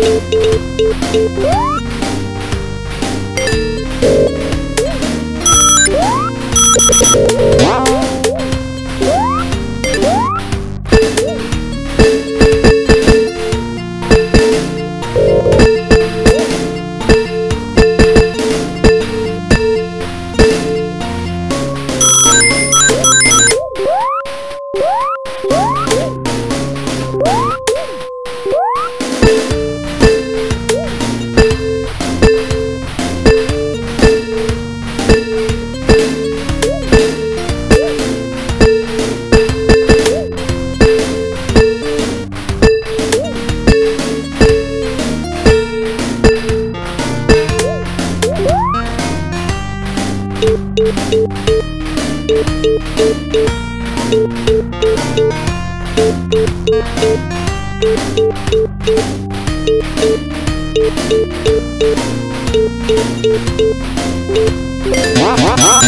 Thank you. Wah, wah, wah.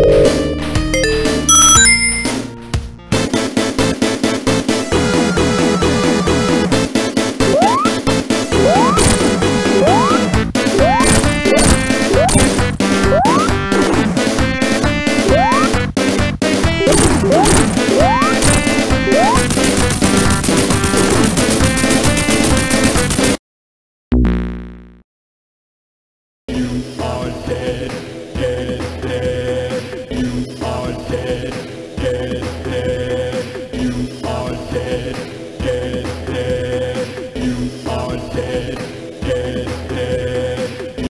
again.